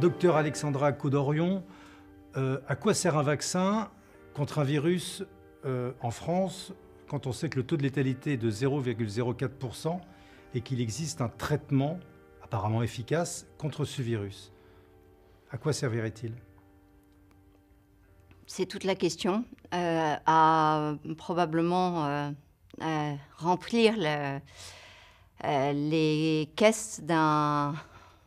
Docteur Alexandra Codorion, euh, à quoi sert un vaccin contre un virus euh, en France quand on sait que le taux de létalité est de 0,04% et qu'il existe un traitement apparemment efficace contre ce virus? À quoi servirait-il? C'est toute la question. Euh, à probablement remplir les caisses d'un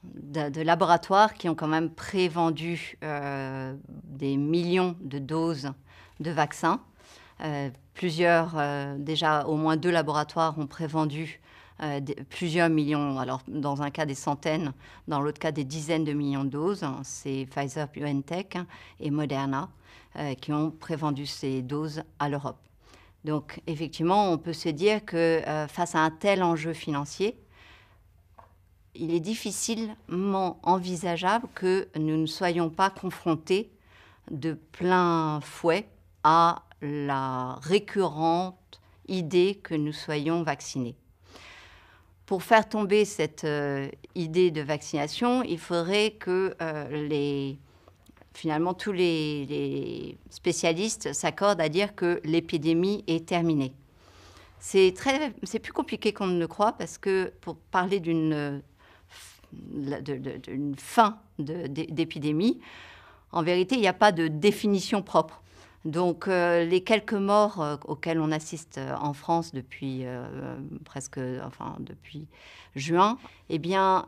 de, laboratoires qui ont quand même prévendu euh, des millions de doses de vaccins. Euh, plusieurs, euh, déjà au moins deux laboratoires ont prévendu plusieurs millions, alors dans un cas des centaines, dans l'autre cas des dizaines de millions de doses. C'est Pfizer, BioNTech et Moderna qui ont prévendu ces doses à l'Europe. Donc effectivement, on peut se dire que face à un tel enjeu financier, il est difficilement envisageable que nous ne soyons pas confrontés de plein fouet à la récurrente idée que nous soyons vaccinés. Pour faire tomber cette euh, idée de vaccination, il faudrait que euh, les, finalement tous les, spécialistes s'accordent à dire que l'épidémie est terminée. C'est plus compliqué qu'on ne le croit parce que pour parler d'une d'une fin d'épidémie, en vérité, il n'y a pas de définition propre. Donc, euh, les quelques morts euh, auxquels on assiste euh, en France depuis presque, enfin, depuis juin, eh bien,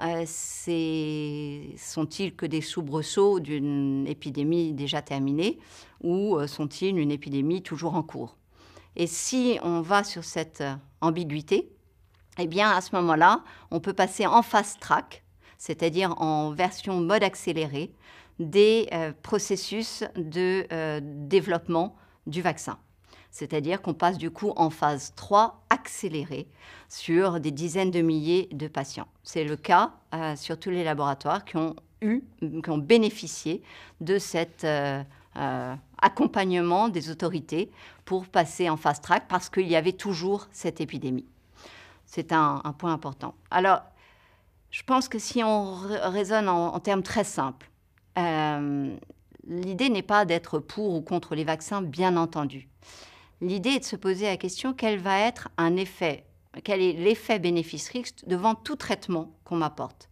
sont-ils que des soubresauts d'une épidémie déjà terminée ou sont-ils une épidémie toujours en cours? Et si on va sur cette ambiguïté, eh bien, à ce moment-là, on peut passer en fast track c'est-à-dire en version mode accéléré, des euh, processus de euh, développement du vaccin. C'est-à-dire qu'on passe du coup en phase 3 accélérée sur des dizaines de milliers de patients. C'est le cas euh, sur tous les laboratoires qui ont eu, qui ont bénéficié de cet accompagnement des autorités pour passer en phase track parce qu'il y avait toujours cette épidémie. C'est un, un point important. Alors, je pense que si on raisonne en, termes très simples, euh, l'idée n'est pas d'être pour ou contre les vaccins, bien entendu. L'idée est de se poser la question quel va être un effet, quel est l'effet bénéfice-risque devant tout traitement qu'on m'apporte?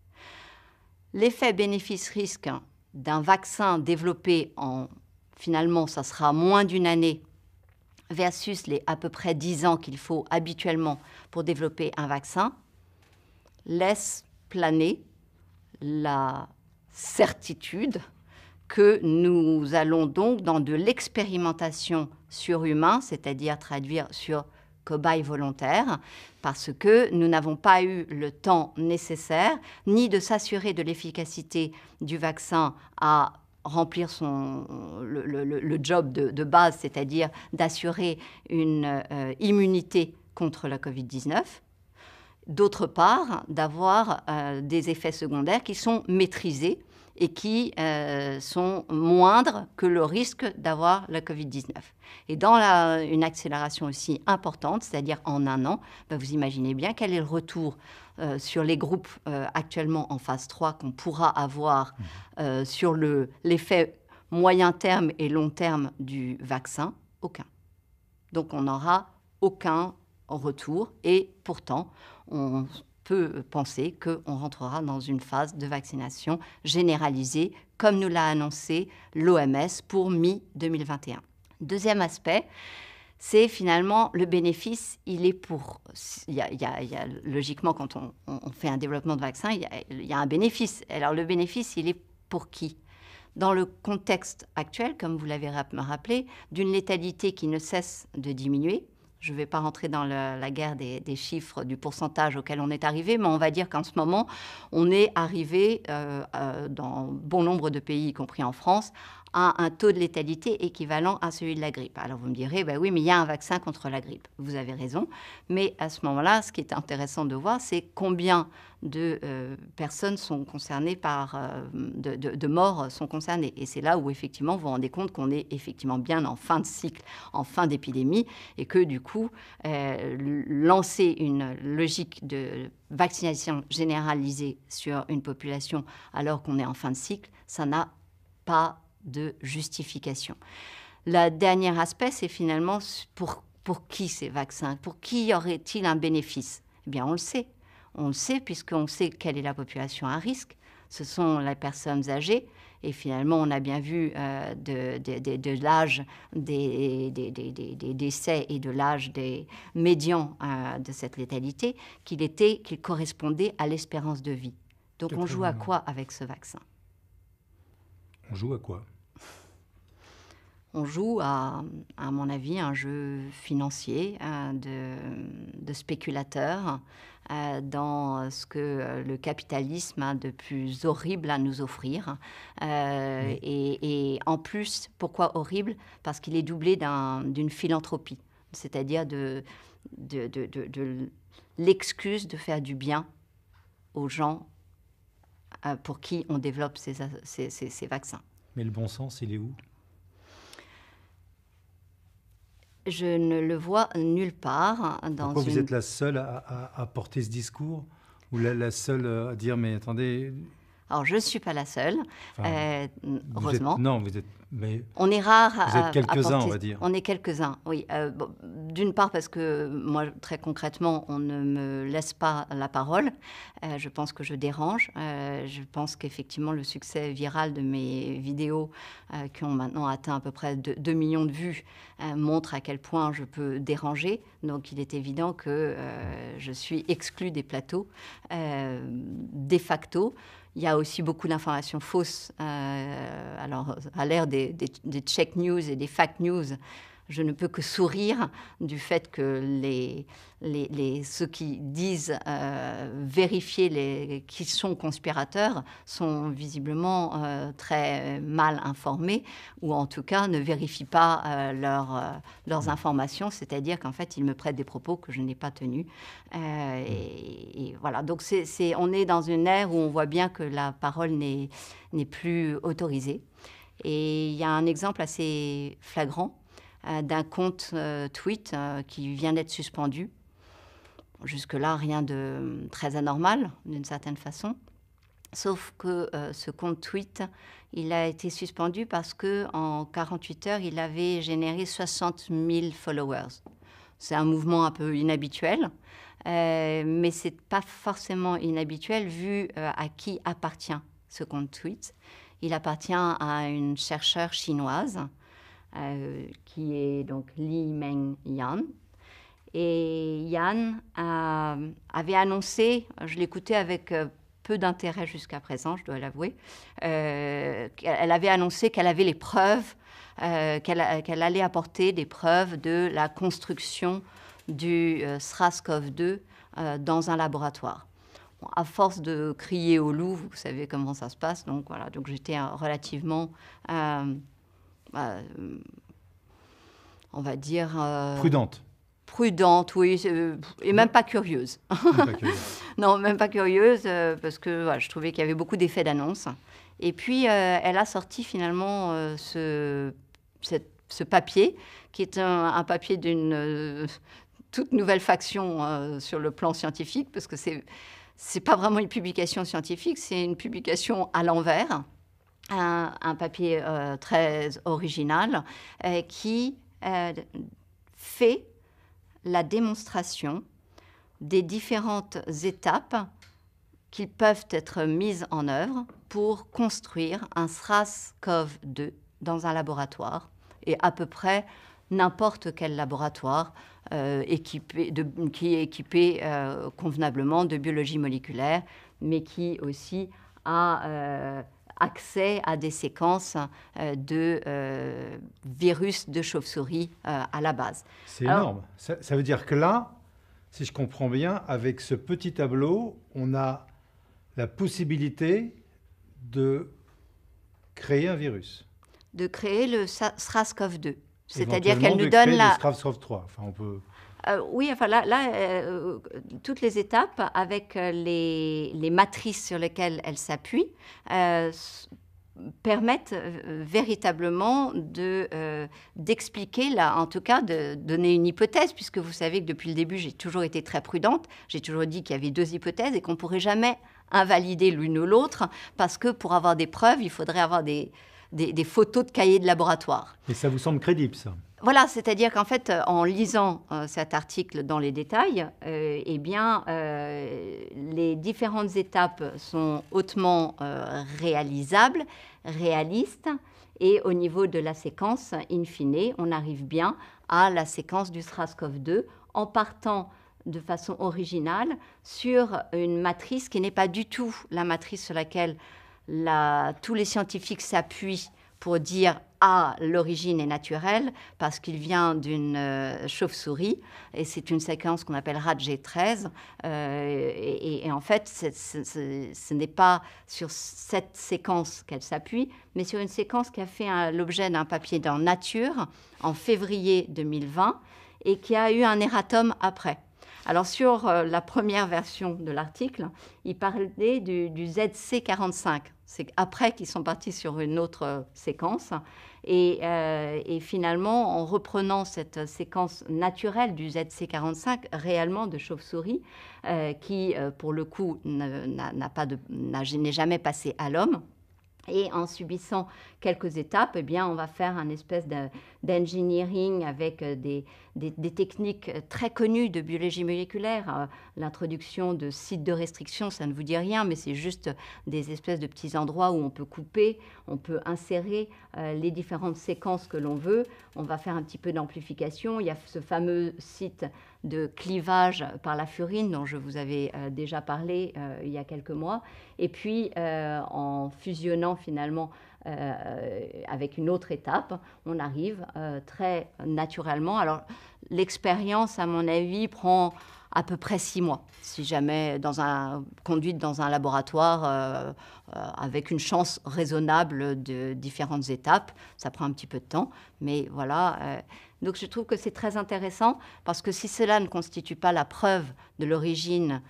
L'effet bénéfice-risque d'un vaccin développé en finalement, ça sera moins d'une année versus les à peu près 10 ans qu'il faut habituellement pour développer un vaccin, laisse planer la certitude que nous allons donc dans de l'expérimentation sur humain, c'est-à-dire traduire sur cobaye volontaire, parce que nous n'avons pas eu le temps nécessaire ni de s'assurer de l'efficacité du vaccin à remplir son, le, job de, base, c'est-à-dire d'assurer une euh, immunité contre la Covid-19, d'autre part, d'avoir euh, des effets secondaires qui sont maîtrisés et qui euh, sont moindres que le risque d'avoir la Covid-19. Et dans une accélération aussi importante, c'est-à-dire en un an, bah, vous imaginez bien quel est le retour euh, sur les groupes actuellement en phase 3 qu'on pourra avoir mmh. sur l'effet moyen terme et long terme du vaccin Aucun. Donc on n'aura aucun retour et pourtant on peut penser qu'on rentrera dans une phase de vaccination généralisée, comme nous l'a annoncé l'OMS pour mi-2021. Deuxième aspect, c'est finalement le bénéfice, il est pour... Il y a, logiquement, quand on, fait un développement de vaccin, il il y a un bénéfice. Alors le bénéfice, il est pour qui? Dans le contexte actuel, comme vous l'avez rappelé, d'une létalité qui ne cesse de diminuer, je ne vais pas rentrer dans la guerre des, chiffres, du pourcentage auquel on est arrivé, mais on va dire qu'en ce moment, on est arrivé euh, euh, dans bon nombre de pays, y compris en France, a un taux de létalité équivalent à celui de la grippe. Alors vous me direz, bah oui, mais il y a un vaccin contre la grippe. Vous avez raison. Mais à ce moment-là, ce qui est intéressant de voir, c'est combien de euh, personnes sont concernées par, euh, de, morts sont concernées. Et c'est là où effectivement vous vous rendez compte qu'on est effectivement bien en fin de cycle, en fin d'épidémie, et que du coup, euh, lancer une logique de vaccination généralisée sur une population alors qu'on est en fin de cycle, ça n'a pas de justification. Le dernier aspect, c'est finalement pour, pour qui ces vaccins? Pour qui aurait-il un bénéfice? Eh bien, on le sait. On le sait puisqu'on sait quelle est la population à risque. Ce sont les personnes âgées. Et finalement, on a bien vu euh, de, de, l'âge des, des, décès et de l'âge des médians euh, de cette létalité qu'il était, qu'il correspondait à l'espérance de vie. Donc, on joue à quoi avec ce vaccin? On joue à quoi? On joue à, à mon avis, un jeu financier euh, de, spéculateurs euh, dans ce que euh, le capitalisme a de plus horrible à nous offrir. et, en plus, pourquoi horrible? Parce qu'il est doublé d'une philanthropie, c'est-à-dire de, de, l'excuse de faire du bien aux gens pour qui on développe ces, ces vaccins. Mais le bon sens, il est où? Je ne le vois nulle part. Dans Pourquoi vous êtes la seule à, porter ce discours Ou la, seule à dire, mais attendez... Alors, je ne suis pas la seule, euh, heureusement. non, vous êtes mais on est rare. Vous êtes quelques-uns, on va dire. On est quelques-uns, oui. Euh, d'une part parce que moi, très concrètement, on ne me laisse pas la parole. Euh, je pense que je dérange. Je pense qu'effectivement, le succès viral de mes vidéos, qui ont maintenant atteint à peu près 2, millions de vues, montre à quel point je peux déranger. Donc, il est évident que je suis exclue des plateaux de facto. Il y a aussi beaucoup d'informations fausses. Euh, alors, à l'ère des, des, check news et des fact news, je ne peux que sourire du fait que les, les, ceux qui disent euh, vérifier les, qui sont conspirateurs sont visiblement euh, très mal informés ou en tout cas ne vérifient pas euh, leurs informations, c'est-à-dire qu'en fait ils me prêtent des propos que je n'ai pas tenus. Et, voilà, donc c'est, on est dans une ère où on voit bien que la parole n'est, n'est plus autorisée. Et il y a un exemple assez flagrant d'un compte tweet qui vient d'être suspendu Jusque-là, rien de très anormal, d'une certaine façon. Sauf que euh, ce compte tweet, il a été suspendu parce que en 48 heures, il avait généré 60 000 followers. C'est un mouvement un peu inhabituel, euh, mais c'est pas forcément inhabituel vu euh, à qui appartient ce compte tweet. Il appartient à une chercheure chinoise euh, qui est donc Li Meng Yan, et Yann avait annoncé, je l'écoutais avec euh, peu d'intérêt jusqu'à présent, je dois l'avouer, euh, elle avait annoncé qu'elle avait les preuves, euh, qu'elle allait apporter des preuves de la construction du SRAS-CoV-2 dans un laboratoire. à force de crier au loup, vous savez comment ça se passe, donc voilà, donc j'étais relativement, on va dire... Prudente prudente, oui, euh, et même pas curieuse. non, même pas curieuse, euh, parce que je trouvais qu'il y avait beaucoup d'effets d'annonce. Et puis, euh, elle a sorti finalement ce, ce, papier, qui est un, papier d'une toute nouvelle faction sur le plan scientifique, parce que c'est c'est pas vraiment une publication scientifique, c'est une publication à l'envers, un, papier très original qui fait la démonstration des différentes étapes qui peuvent être mises en œuvre pour construire un SRAS-CoV-2 dans un laboratoire et à peu près n'importe quel laboratoire euh, qui est équipé euh, convenablement de biologie moléculaire, mais qui aussi a euh, accès à des séquences euh, de euh, virus de chauve-souris euh, à la base. C'est énorme. Ça, veut dire que là, si je comprends bien, avec ce petit tableau, on a la possibilité de créer un virus. de créer le SRAS-CoV-2. C'est-à-dire qu'elle nous donne la. SRAS-CoV-3. Enfin, on peut. Euh, oui, enfin là, là euh, toutes les étapes avec euh, les, matrices sur lesquelles elle s'appuie permettent véritablement de, d'expliquer, en tout cas, de donner une hypothèse, puisque vous savez que depuis le début, j'ai toujours été très prudente. J'ai toujours dit qu'il y avait deux hypothèses et qu'on ne pourrait jamais invalider l'une ou l'autre, parce que pour avoir des preuves, il faudrait avoir des, des, photos de cahiers de laboratoire. Et ça vous semble crédible, ça? Voilà, c'est-à-dire qu'en fait, en lisant euh, cet article dans les détails, euh, eh bien, euh, les différentes étapes sont hautement réalisables, réalistes, et au niveau de la séquence, in fine, on arrive bien à la séquence du SRAS-CoV-2 en partant de façon originale sur une matrice qui n'est pas du tout la matrice sur laquelle tous les scientifiques s'appuient pour dire ah, l'origine est naturelle parce qu'il vient d'une euh, chauve-souris et c'est une séquence qu'on appelle RADG13. Euh, et, en fait, ce n'est pas sur cette séquence qu'elle s'appuie, mais sur une séquence qui a fait l'objet d'un papier dans Nature en février 2020 et qui a eu un erratum après. Alors sur euh, la première version de l'article, il parlait du, ZC45. C'est après qu'ils sont partis sur une autre euh, séquence. Euh, et, finalement, en reprenant cette séquence naturelle du ZC45, réellement de chauve-souris, qui pour le coup n'est jamais passé à l'homme, et en subissant quelques étapes, eh bien, on va faire un espèce d'engineering avec euh, des, techniques très connues de biologie moléculaire. Euh, l'introduction de sites de restriction, ça ne vous dit rien, mais c'est juste des espèces de petits endroits où on peut couper, on peut insérer euh, les différentes séquences que l'on veut. On va faire un petit peu d'amplification. Il y a ce fameux site de clivage par la furine dont je vous avais déjà parlé il y a quelques mois. Et puis, en fusionnant finalement euh, avec une autre étape, on arrive euh, très naturellement. Alors l'expérience, à mon avis, prend à peu près six mois, si jamais dans un, conduite dans un laboratoire euh, avec une chance raisonnable de différentes étapes. Ça prend un petit peu de temps, mais voilà. donc je trouve que c'est très intéressant parce que si cela ne constitue pas la preuve de l'origine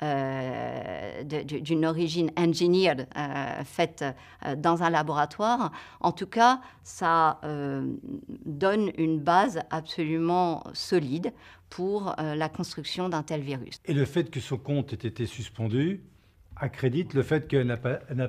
euh, d'une origine engineered, euh, faite euh, dans un laboratoire. En tout cas, ça donne une base absolument solide pour la construction d'un tel virus. Et le fait que son compte ait été suspendu accrédite le fait qu'elle n'a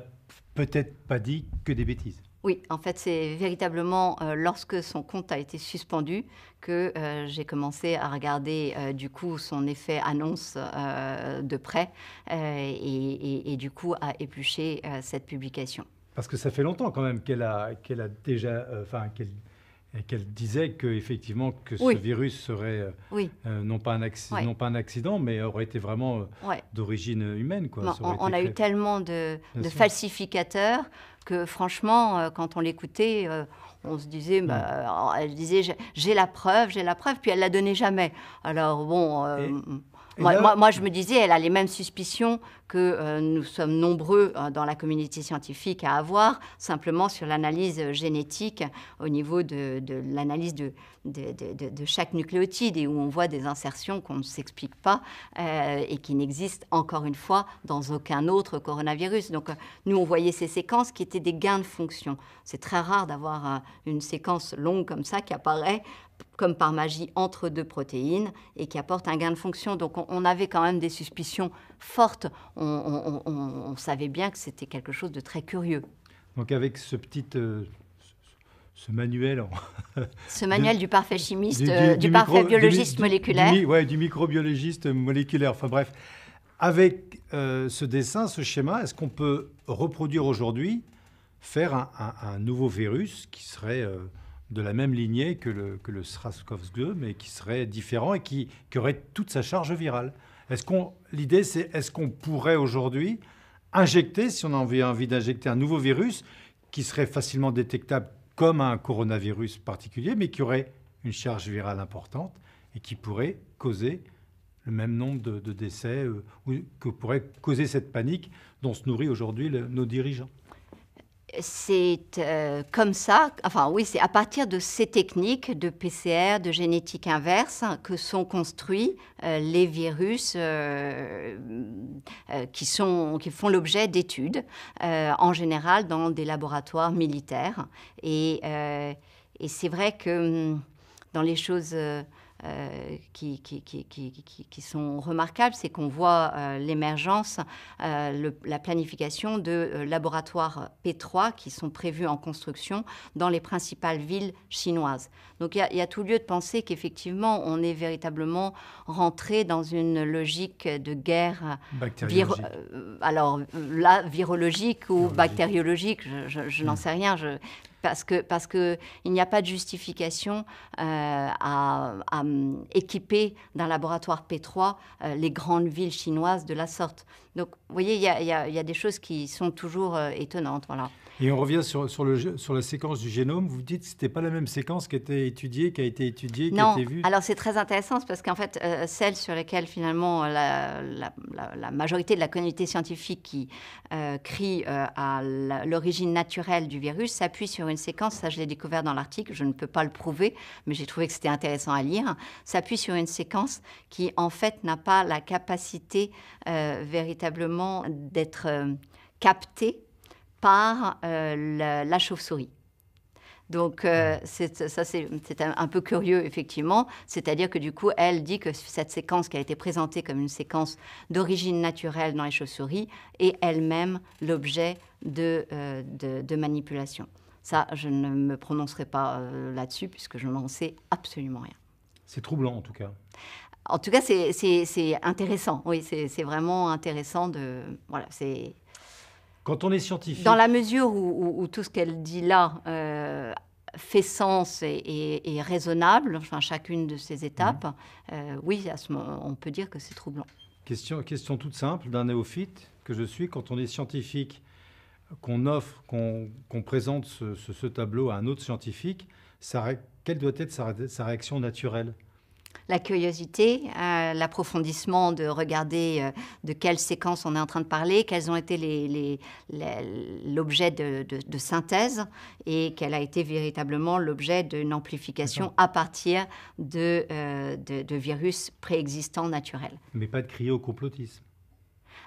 peut-être pas dit que des bêtises. Oui, en fait, c'est véritablement euh, lorsque son compte a été suspendu que euh, j'ai commencé à regarder euh, du coup son effet annonce de près et, du coup à éplucher cette publication. Parce que ça fait longtemps quand même qu'elle a, qu'elle a déjà, enfin qu'elle disait que effectivement que ce virus serait non, pas un non pas un accident, mais aurait été vraiment d'origine humaine. Quoi. on, a eu tellement de, de falsificateurs que franchement, euh, quand on l'écoutait, euh, on se disait, bah, elle disait, j'ai la preuve, j'ai la preuve, puis elle la donnait jamais. Alors bon, euh, moi, je me disais, elle a les mêmes suspicions que euh, nous sommes nombreux euh, dans la communauté scientifique à avoir, simplement sur l'analyse génétique au niveau de, l'analyse de, de, chaque nucléotide et où on voit des insertions qu'on ne s'explique pas euh, et qui n'existent encore une fois dans aucun autre coronavirus. Donc nous, on voyait ces séquences qui étaient des gains de fonction. C'est très rare d'avoir une séquence longue comme ça qui apparaît comme par magie entre deux protéines et qui apporte un gain de fonction. Donc on, avait quand même des suspicions fortes. On, savait bien que c'était quelque chose de très curieux. Donc avec ce petit... Euh, ce manuel. ce manuel du parfait chimiste, du, parfait biologiste moléculaire. Oui, du microbiologiste moléculaire. Enfin bref, avec euh, ce dessin, ce schéma, est-ce qu'on peut reproduire aujourd'hui, faire un, nouveau virus qui serait euh, de la même lignée que le, que le SRAS-CoV-2, mais qui serait différent et qui, aurait toute sa charge virale. Est-ce qu'on, l'idée, c'est est-ce qu'on pourrait aujourd'hui injecter, si on a envie, d'injecter un nouveau virus qui serait facilement détectable comme un coronavirus particulier, mais qui aurait une charge virale importante et qui pourrait causer le même nombre de, décès, euh, ou que pourrait causer cette panique dont se nourrit aujourd'hui nos dirigeants? C'est euh, comme ça, enfin oui, c'est à partir de ces techniques de PCR, de génétique inverse, que sont construits euh, les virus euh, qui, sont, qui font l'objet d'études, en général dans des laboratoires militaires. Et, c'est vrai que hum, dans les choses qui, qui, qui, qui, sont remarquables, c'est qu'on voit euh, l'émergence, euh, la planification de laboratoires P3 qui sont prévus en construction dans les principales villes chinoises. Donc il y, a tout lieu de penser qu'effectivement, on est véritablement rentré dans une logique de guerre. alors là, virologique ou bactériologique, je, n'en hmm. sais rien. Je, parce que parce que il n'y a pas de justification euh, à, équiper d'un laboratoire P3 euh, les grandes villes chinoises de la sorte. Donc, vous voyez, il y a, y a, des choses qui sont toujours euh, étonnantes, voilà. Et on revient sur, sur, le, sur la séquence du génome. Vous dites que ce n'était pas la même séquence qui était étudiée, qui a été étudiée, qui a été vue. Alors c'est très intéressant parce qu'en fait, euh, celle sur laquelle finalement la, la, la, majorité de la communauté scientifique qui euh, crie euh, à l'origine naturelle du virus s'appuie sur une séquence, ça je l'ai découvert dans l'article, je ne peux pas le prouver, mais j'ai trouvé que c'était intéressant à lire, s'appuie sur une séquence qui en fait n'a pas la capacité véritablement d'être captée par euh, la, chauve-souris. Donc, euh, ça, c'est un, peu curieux, effectivement. C'est-à-dire que, du coup, elle dit que cette séquence qui a été présentée comme une séquence d'origine naturelle dans les chauves-souris est elle-même l'objet de, euh, de, manipulation. Ça, je ne me prononcerai pas là-dessus, puisque je n'en sais absolument rien. C'est troublant, en tout cas. En tout cas, c'est intéressant. Oui, c'est vraiment intéressant de... Voilà, c'est... Quand on est scientifique. Dans la mesure où, tout ce qu'elle dit là euh, fait sens et, est raisonnable, enfin, chacune de ces étapes, mhm. euh, oui, à ce moment, on peut dire que c'est troublant. Question, question toute simple d'un néophyte que je suis. Quand on est scientifique, qu'on offre, qu'on présente ce, tableau à un autre scientifique, quelle doit être sa réaction naturelle? La curiosité, euh, l'approfondissement de regarder euh, de quelle séquence on est en train de parler, quels ont été l'objet de, synthèse et quel a été véritablement l'objet d'une amplification à partir euh, de, virus préexistants naturels. Mais pas de crier au complotisme.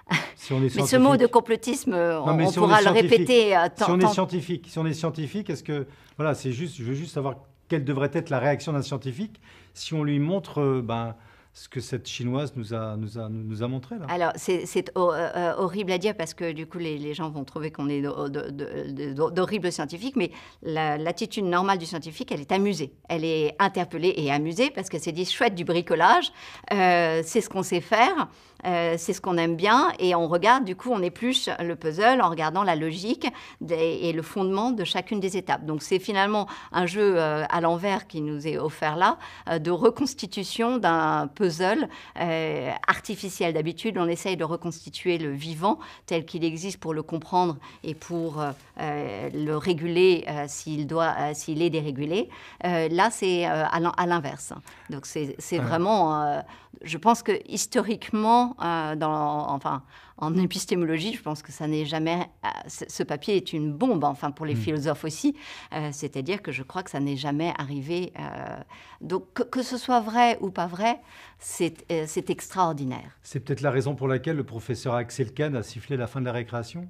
Mais ce mot de complotisme, on, pourra le répéter. si on est scientifique, si on est scientifique, est-ce que voilà, c'est juste, je veux juste savoir quelle devrait être la réaction d'un scientifique si on lui montre euh, ben, ce que cette chinoise nous a, nous a, nous a montré là. Alors, c'est euh, horrible à dire parce que du coup, les, gens vont trouver qu'on est d'horribles scientifiques, mais l'attitude normale du scientifique, elle est amusée. Elle est interpellée et amusée parce que c'est dit chouette du bricolage, euh, c'est ce qu'on sait faire. Euh, c'est ce qu'on aime bien et on regarde, du coup, on épluche le puzzle en regardant la logique et le fondement de chacune des étapes. Donc c'est finalement un jeu à l'envers qui nous est offert là, de reconstitution d'un puzzle puzzle euh, artificiel. D'habitude, on essaye de reconstituer le vivant tel qu'il existe pour le comprendre et pour euh, euh, le réguler s'il doit, s'il est dérégulé. là, c'est à l'inverse. Donc, c'est vraiment. je pense que historiquement, dans, enfin, en épistémologie, je pense que ça n'est jamais. Ce papier est une bombe, enfin pour les hmm. philosophes aussi. C'est-à-dire que je crois que ça n'est jamais arrivé. donc que, que, ce soit vrai ou pas vrai, euh, c'est extraordinaire. C'est peut-être la raison pour laquelle le professeur Axel Kahn a sifflé la fin de la récréation?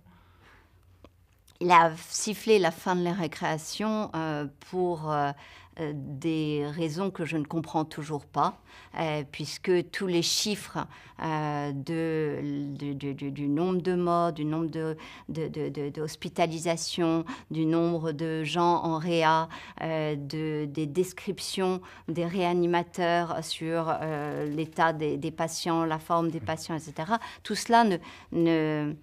Il a sifflé la fin de la récréation euh, pour euh, euh, des raisons que je ne comprends toujours pas, euh, puisque tous les chiffres euh, du nombre de morts, du nombre d'hospitalisations, du nombre de gens en réa, des descriptions des réanimateurs sur l'état des, patients, la forme des patients, etc., tout cela ne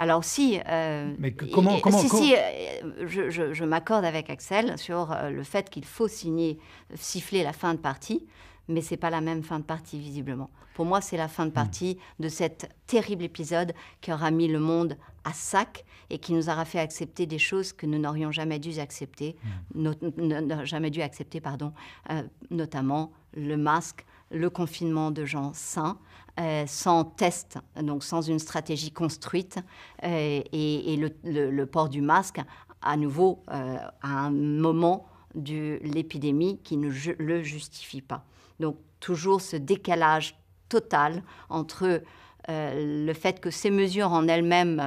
alors si, euh, Mais comment, comment, si, si euh, je, m'accorde avec Axel sur euh, le fait qu'il faut signer, siffler la fin de partie, mais c'est pas la même fin de partie visiblement. Pour moi, c'est la fin de hmm. partie de cet terrible épisode qui aura mis le monde à sac et qui nous aura fait accepter des choses que nous n'aurions jamais dû accepter, hmm. jamais dû accepter, pardon, notamment le masque, le confinement de gens sains, euh, sans test, donc sans une stratégie construite, euh, et, le, port du masque, à nouveau, euh, à un moment de l'épidémie qui ne le justifie pas. Donc toujours ce décalage total entre le fait que ces mesures en elles-mêmes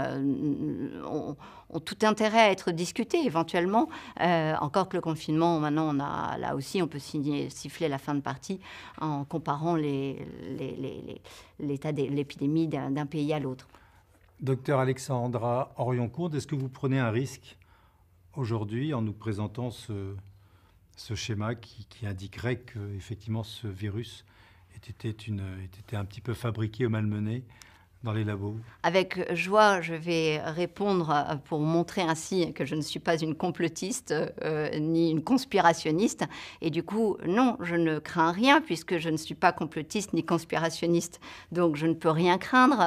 ont, ont tout intérêt à être discutés éventuellement. Euh, encore que le confinement, maintenant, on a, là aussi, on peut siffler la fin de partie en comparant l'état de l'épidémie d'un pays à l'autre. Docteur Alexandra Orioncourt, est-ce que vous prenez un risque aujourd'hui en nous présentant ce, schéma qui, qui indiquerait que effectivement ce virus était, un petit peu fabriqué ou malmené dans les labos Avec joie, je vais répondre euh, pour montrer ainsi que je ne suis pas une complotiste euh, ni une conspirationniste. Et du coup, non, je ne crains rien puisque je ne suis pas complotiste ni conspirationniste. Donc je ne peux rien craindre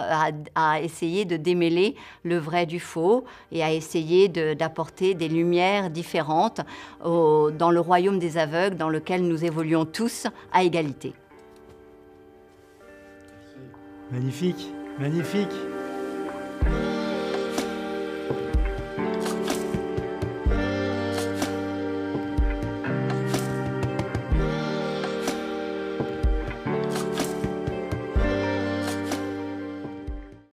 à, essayer de démêler le vrai du faux et à essayer d'apporter des lumières différentes dans le royaume des aveugles dans lequel nous évoluons tous à égalité. Magnifique. Magnifique.